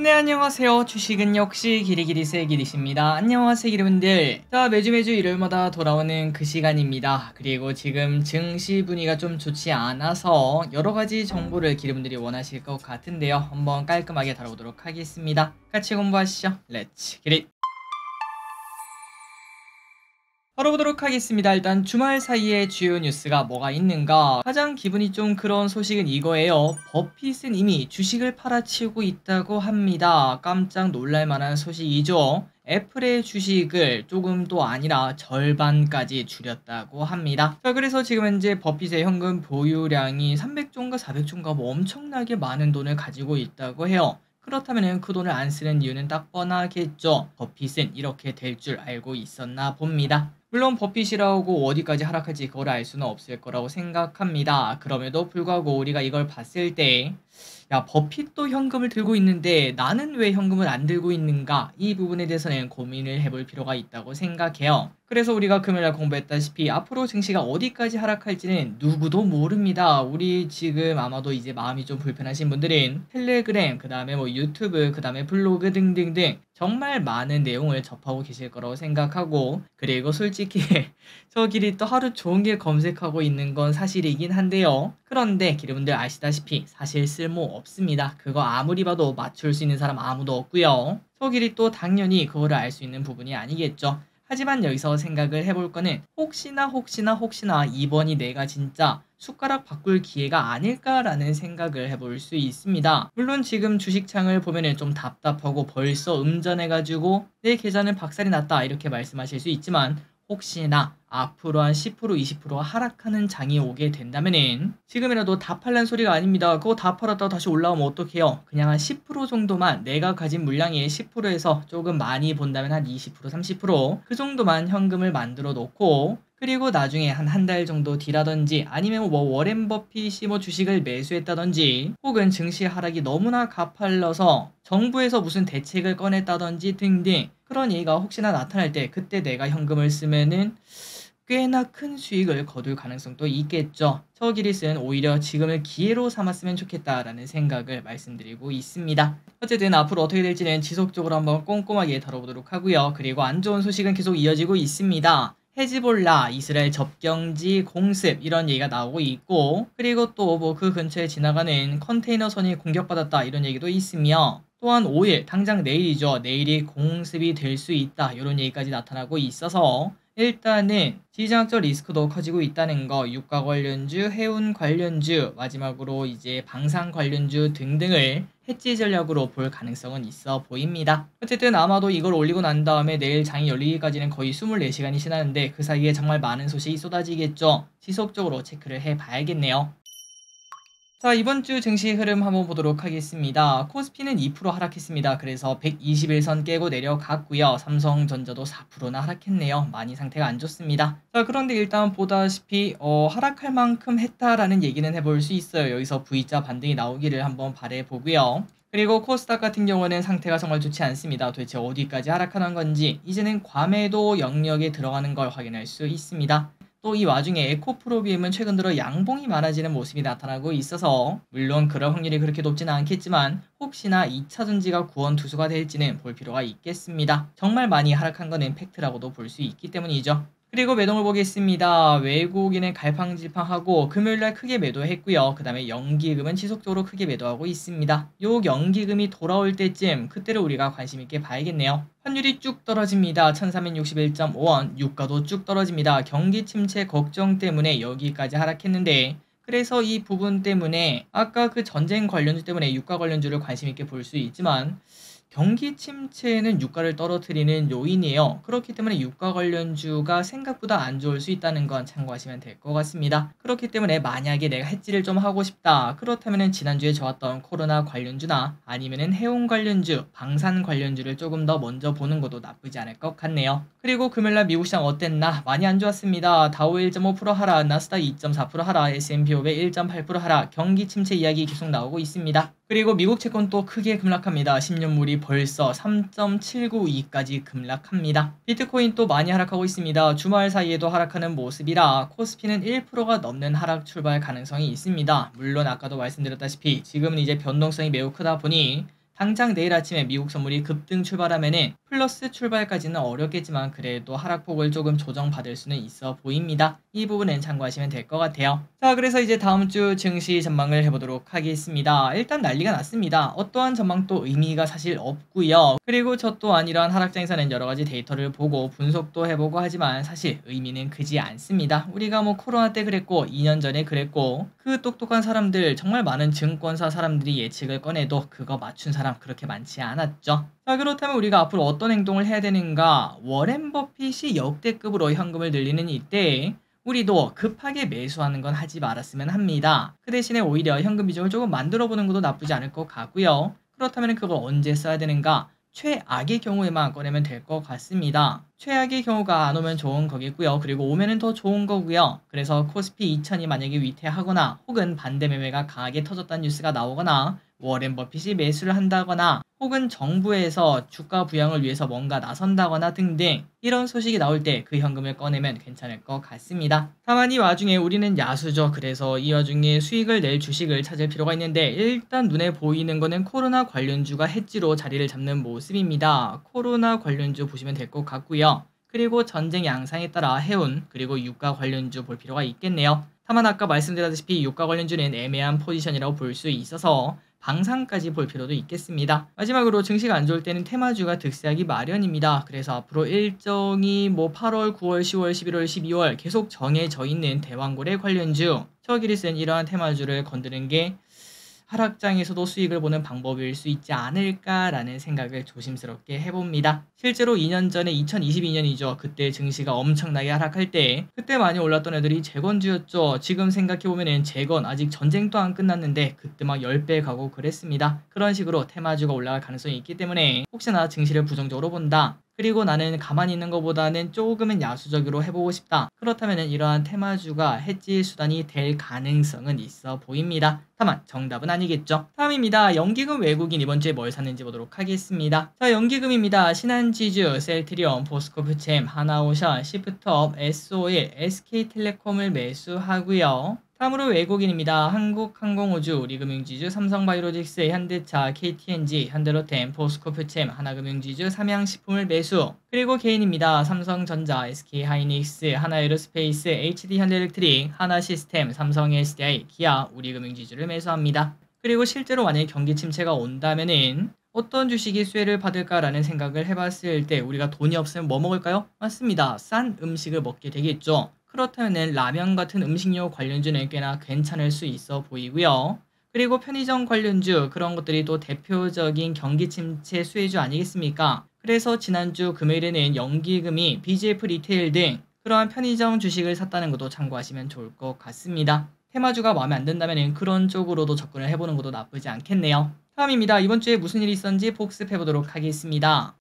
네 안녕하세요. 주식은 역시 기릿 기릿의 기릿입니다. 안녕하세요 기릿분들. 자 매주 매주 일요일마다 돌아오는 그 시간입니다. 그리고 지금 증시 분위기가 좀 좋지 않아서 여러가지 정보를 기릿분들이 원하실 것 같은데요. 한번 깔끔하게 다뤄보도록 하겠습니다. 같이 공부하시죠. Let's get it 바로보도록 하겠습니다. 일단 주말 사이에 주요 뉴스가 뭐가 있는가 가장 기분이 좀 그런 소식은 이거예요. 버핏은 이미 주식을 팔아치우고 있다고 합니다. 깜짝 놀랄만한 소식이죠. 애플의 주식을 조금도 아니라 절반까지 줄였다고 합니다. 자, 그래서 지금 현재 버핏의 현금 보유량이 300조인가 400조인가 뭐 엄청나게 많은 돈을 가지고 있다고 해요. 그렇다면 그 돈을 안 쓰는 이유는 딱 뻔하겠죠. 버핏은 이렇게 될 줄 알고 있었나 봅니다. 물론 버핏이라고 어디까지 하락할지 그걸 알 수는 없을 거라고 생각합니다. 그럼에도 불구하고 우리가 이걸 봤을 때, 야, 버핏도 현금을 들고 있는데 나는 왜 현금을 안 들고 있는가? 이 부분에 대해서는 고민을 해볼 필요가 있다고 생각해요. 그래서 우리가 금요일날 공부했다시피 앞으로 증시가 어디까지 하락할지는 누구도 모릅니다. 우리 지금 아마도 이제 마음이 좀 불편하신 분들은 텔레그램, 그 다음에 뭐 유튜브, 그 다음에 블로그 등등등 정말 많은 내용을 접하고 계실 거라고 생각하고 그리고 솔직히 저 길이 또 하루 종일 검색하고 있는 건 사실이긴 한데요. 그런데 기름분들 아시다시피 사실 쓸모 없습니다. 그거 아무리 봐도 맞출 수 있는 사람 아무도 없고요. 저 길이 또 당연히 그거를 알 수 있는 부분이 아니겠죠. 하지만 여기서 생각을 해볼 거는 혹시나 혹시나 혹시나 이번이 내가 진짜 숟가락 바꿀 기회가 아닐까라는 생각을 해볼 수 있습니다. 물론 지금 주식창을 보면은 좀 답답하고 벌써 음전해가지고 내 계좌는 박살이 났다 이렇게 말씀하실 수 있지만 혹시나 앞으로 한 10% 20% 하락하는 장이 오게 된다면은 지금이라도 다 팔란 소리가 아닙니다. 그거 다 팔았다가 다시 올라오면 어떡해요? 그냥 한 10% 정도만 내가 가진 물량의 10%에서 조금 많이 본다면 한 20% 30%그 정도만 현금을 만들어 놓고 그리고 나중에 한 한 달 정도 뒤라든지 아니면 뭐 워렌 버핏이 뭐 주식을 매수했다든지 혹은 증시 하락이 너무나 가팔려서 정부에서 무슨 대책을 꺼냈다든지 등등 그런 얘기가 혹시나 나타날 때 그때 내가 현금을 쓰면은 꽤나 큰 수익을 거둘 가능성도 있겠죠. 저 기리스는 오히려 지금을 기회로 삼았으면 좋겠다라는 생각을 말씀드리고 있습니다. 어쨌든 앞으로 어떻게 될지는 지속적으로 한번 꼼꼼하게 다뤄보도록 하고요. 그리고 안 좋은 소식은 계속 이어지고 있습니다. 헤즈볼라, 이스라엘 접경지 공습 이런 얘기가 나오고 있고 그리고 또 뭐 그 근처에 지나가는 컨테이너선이 공격받았다 이런 얘기도 있으며 또한 5일 당장 내일이죠. 내일이 공습이 될 수 있다 이런 얘기까지 나타나고 있어서 일단은 지정학적 리스크도 커지고 있다는 거, 유가 관련주, 해운 관련주, 마지막으로 이제 방산 관련주 등등을 해지 전략으로 볼 가능성은 있어 보입니다. 어쨌든 아마도 이걸 올리고 난 다음에 내일 장이 열리기까지는 거의 24시간이 지나는데 그 사이에 정말 많은 소식이 쏟아지겠죠. 지속적으로 체크를 해 봐야겠네요. 자 이번 주 증시 흐름 한번 보도록 하겠습니다. 코스피는 2% 하락했습니다. 그래서 121선 깨고 내려갔고요. 삼성전자도 4%나 하락했네요. 많이 상태가 안 좋습니다. 자 그런데 일단 보다시피 어, 하락할 만큼 했다라는 얘기는 해볼 수 있어요. 여기서 V자 반등이 나오기를 한번 바래보고요. 그리고 코스닥 같은 경우는 상태가 정말 좋지 않습니다. 도대체 어디까지 하락하는 건지 이제는 괌에도 영역에 들어가는 걸 확인할 수 있습니다. 또 이 와중에 에코프로비엠은 최근 들어 양봉이 많아지는 모습이 나타나고 있어서 물론 그럴 확률이 그렇게 높지는 않겠지만 혹시나 2차 전지가 구원 투수가 될지는 볼 필요가 있겠습니다. 정말 많이 하락한 것은 팩트라고도 볼 수 있기 때문이죠. 그리고 매동을 보겠습니다. 외국인은 갈팡질팡하고 금요일날 크게 매도했고요. 그 다음에 연기금은 지속적으로 크게 매도하고 있습니다. 요 연기금이 돌아올 때쯤 그때를 우리가 관심 있게 봐야겠네요. 환율이 쭉 떨어집니다. 1361.5원, 유가도 쭉 떨어집니다. 경기 침체 걱정 때문에 여기까지 하락했는데 그래서 이 부분 때문에 아까 그 전쟁 관련주 때문에 유가 관련주를 관심 있게 볼 수 있지만 경기 침체는 유가를 떨어뜨리는 요인이에요. 그렇기 때문에 유가 관련주가 생각보다 안 좋을 수 있다는 건 참고하시면 될 것 같습니다. 그렇기 때문에 만약에 내가 해지를 좀 하고 싶다. 그렇다면 지난주에 좋았던 코로나 관련주나 아니면 해운 관련주, 방산 관련주를 조금 더 먼저 보는 것도 나쁘지 않을 것 같네요. 그리고 금요일날 미국 시장 어땠나? 많이 안 좋았습니다. 다우 1.5% 하라, 나스닥 2.4% 하라, S&P 500 1.8% 하라, 경기 침체 이야기 계속 나오고 있습니다. 그리고 미국 채권 또 크게 급락합니다. 10년물이 벌써 3.792까지 급락합니다. 비트코인 또 많이 하락하고 있습니다. 주말 사이에도 하락하는 모습이라 코스피는 1%가 넘는 하락 출발 가능성이 있습니다. 물론 아까도 말씀드렸다시피 지금은 이제 변동성이 매우 크다 보니 당장 내일 아침에 미국 선물이 급등 출발하면은 플러스 출발까지는 어렵겠지만 그래도 하락폭을 조금 조정받을 수는 있어 보입니다. 이 부분은 참고하시면 될 것 같아요. 자, 그래서 이제 다음 주 증시 전망을 해보도록 하겠습니다. 일단 난리가 났습니다. 어떠한 전망도 의미가 사실 없고요. 그리고 저 또한 이러한 하락장에서는 여러 가지 데이터를 보고 분석도 해보고 하지만 사실 의미는 크지 않습니다. 우리가 뭐 코로나 때 그랬고 2년 전에 그랬고 그 똑똑한 사람들 정말 많은 증권사 사람들이 예측을 꺼내도 그거 맞춘 사람 그렇게 많지 않았죠. 자 그렇다면 우리가 앞으로 어떤 행동을 해야 되는가 워렌 버핏이 역대급으로 현금을 늘리는 이때 우리도 급하게 매수하는 건 하지 말았으면 합니다. 그 대신에 오히려 현금 비중을 조금 만들어 보는 것도 나쁘지 않을 것 같고요. 그렇다면 그걸 언제 써야 되는가? 최악의 경우에만 꺼내면 될 것 같습니다. 최악의 경우가 안 오면 좋은 거겠고요. 그리고 오면은 더 좋은 거고요. 그래서 코스피 2000이 만약에 위태하거나 혹은 반대 매매가 강하게 터졌다는 뉴스가 나오거나 워렌 버핏이 매수를 한다거나 혹은 정부에서 주가 부양을 위해서 뭔가 나선다거나 등등 이런 소식이 나올 때 그 현금을 꺼내면 괜찮을 것 같습니다. 다만 이 와중에 우리는 야수죠. 그래서 이 와중에 수익을 낼 주식을 찾을 필요가 있는데 일단 눈에 보이는 거는 코로나 관련주가 해지로 자리를 잡는 모습입니다. 코로나 관련주 보시면 될 것 같고요. 그리고 전쟁 양상에 따라 해운 그리고 유가 관련주 볼 필요가 있겠네요. 다만 아까 말씀드렸다시피 유가 관련주는 애매한 포지션이라고 볼 수 있어서 방상까지 볼 필요도 있겠습니다. 마지막으로 증시가 안 좋을 때는 테마주가 득세하기 마련입니다. 그래서 앞으로 일정이 뭐 8월, 9월, 10월, 11월, 12월 계속 정해져 있는 대왕고래 관련주 처기를 쓴 이러한 테마주를 건드는 게 하락장에서도 수익을 보는 방법일 수 있지 않을까라는 생각을 조심스럽게 해봅니다. 실제로 2년 전에 2022년이죠. 그때 증시가 엄청나게 하락할 때 그때 많이 올랐던 애들이 재건주였죠. 지금 생각해보면 재건 아직 전쟁도 안 끝났는데 그때 막 10배 가고 그랬습니다. 그런 식으로 테마주가 올라갈 가능성이 있기 때문에 혹시나 증시를 부정적으로 본다. 그리고 나는 가만히 있는 것보다는 조금은 야수적으로 해보고 싶다. 그렇다면 이러한 테마주가 해지 수단이 될 가능성은 있어 보입니다. 다만 정답은 아니겠죠. 다음입니다. 연기금 외국인 이번 주에 뭘 샀는지 보도록 하겠습니다. 자, 연기금입니다. 신한지주, 셀트리온, 포스코프챔, 하나오션, 시프트업, SO일, SK텔레콤을 매수하고요. 다음으로 외국인입니다. 한국항공우주, 우리금융지주, 삼성바이오로직스, 현대차, KTNG, 현대로템, 포스코프챔, 하나금융지주, 삼양식품을 매수. 그리고 개인입니다. 삼성전자, SK하이닉스, 하나에로스페이스, HD현대일렉트릭, 하나시스템, 삼성SDI, 기아, 우리금융지주를 매수합니다. 그리고 실제로 만약에 경기 침체가 온다면은 어떤 주식이 수혜를 받을까라는 생각을 해봤을 때 우리가 돈이 없으면 뭐 먹을까요? 맞습니다. 싼 음식을 먹게 되겠죠. 그렇다면 라면 같은 음식료 관련주는 꽤나 괜찮을 수 있어 보이고요. 그리고 편의점 관련주 그런 것들이 또 대표적인 경기 침체 수혜주 아니겠습니까? 그래서 지난주 금요일에는 연기금이 BGF 리테일 등 그러한 편의점 주식을 샀다는 것도 참고하시면 좋을 것 같습니다. 테마주가 마음에 안 든다면 그런 쪽으로도 접근을 해보는 것도 나쁘지 않겠네요. 다음입니다. 이번 주에 무슨 일이 있었는지 복습해보도록 하겠습니다.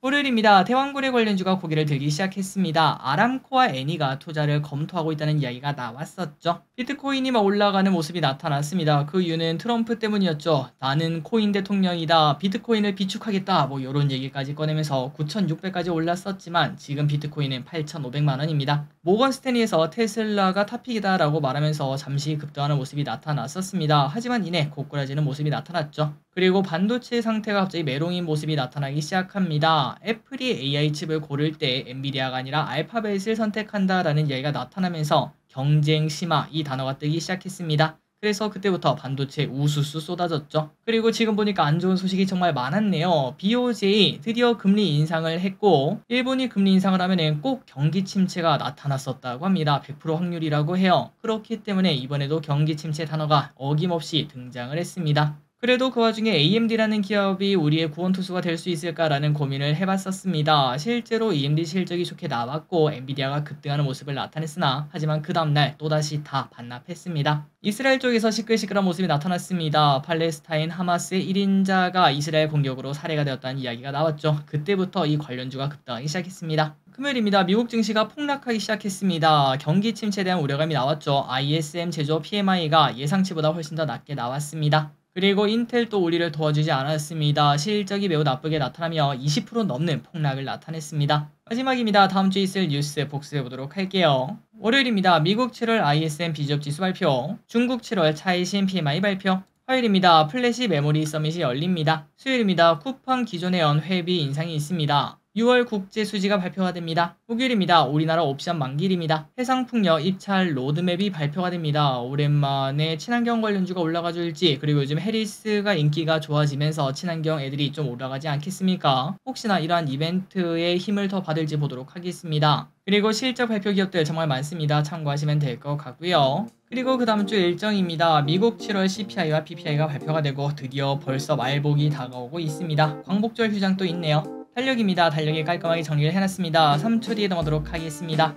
월요일입니다. 대왕고래 관련주가 고개를 들기 시작했습니다. 아람코와 에니가 투자를 검토하고 있다는 이야기가 나왔었죠. 비트코인이 막 올라가는 모습이 나타났습니다. 그 이유는 트럼프 때문이었죠. 나는 코인 대통령이다. 비트코인을 비축하겠다. 뭐 이런 얘기까지 꺼내면서 9,600까지 올랐었지만 지금 비트코인은 8,500만 원입니다. 모건 스탠리에서 테슬라가 top pick이다라고 말하면서 잠시 급등하는 모습이 나타났었습니다. 하지만 이내 고꾸라지는 모습이 나타났죠. 그리고 반도체 상태가 갑자기 메롱인 모습이 나타나기 시작합니다. 애플이 AI 칩을 고를 때 엔비디아가 아니라 알파벳을 선택한다라는 이야기가 나타나면서 경쟁 심화 이 단어가 뜨기 시작했습니다. 그래서 그때부터 반도체 우수수 쏟아졌죠. 그리고 지금 보니까 안 좋은 소식이 정말 많았네요. BOJ 드디어 금리 인상을 했고 일본이 금리 인상을 하면 꼭 경기 침체가 나타났었다고 합니다. 100% 확률이라고 해요. 그렇기 때문에 이번에도 경기 침체 단어가 어김없이 등장을 했습니다. 그래도 그 와중에 AMD라는 기업이 우리의 구원 투수가 될 수 있을까라는 고민을 해봤었습니다. 실제로 AMD 실적이 좋게 나왔고 엔비디아가 급등하는 모습을 나타냈으나 하지만 그 다음날 또다시 다 반납했습니다. 이스라엘 쪽에서 시끌시끌한 모습이 나타났습니다. 팔레스타인 하마스의 1인자가 이스라엘 공격으로 살해가 되었다는 이야기가 나왔죠. 그때부터 이 관련주가 급등하기 시작했습니다. 금요일입니다. 미국 증시가 폭락하기 시작했습니다. 경기 침체에 대한 우려감이 나왔죠. ISM 제조 PMI가 예상치보다 훨씬 더 낮게 나왔습니다. 그리고 인텔도 우리를 도와주지 않았습니다. 실적이 매우 나쁘게 나타나며 20% 넘는 폭락을 나타냈습니다. 마지막입니다. 다음 주에 있을 뉴스 복습해 보도록 할게요. 월요일입니다. 미국 7월 ISM 비제조업 지수 발표, 중국 7월 차이신 PMI 발표, 화요일입니다. Flash Memory Summit이 열립니다. 수요일입니다. 쿠팡 기존 회원 회비 인상이 있습니다. 6월 국제 수지가 발표가 됩니다. 목요일입니다. 우리나라 옵션 만기일입니다. 해상풍력 입찰 로드맵이 발표가 됩니다. 오랜만에 친환경 관련주가 올라가 줄지 그리고 요즘 해리스가 인기가 좋아지면서 친환경 애들이 좀 올라가지 않겠습니까? 혹시나 이러한 이벤트에 힘을 더 받을지 보도록 하겠습니다. 그리고 실적 발표 기업들 정말 많습니다. 참고하시면 될 것 같고요. 그리고 그 다음 주 일정입니다. 미국 7월 CPI와 PPI가 발표가 되고 드디어 벌써 말복이 다가오고 있습니다. 광복절 휴장도 있네요. 달력입니다. 달력에 깔끔하게 정리를 해놨습니다. 3초 뒤에 넘어가도록 하겠습니다.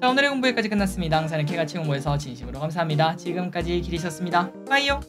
자 오늘의 공부 여기까지 끝났습니다. 항상 이렇게 같이 공부해서 진심으로 감사합니다. 지금까지 길이셨습니다. 빠이요.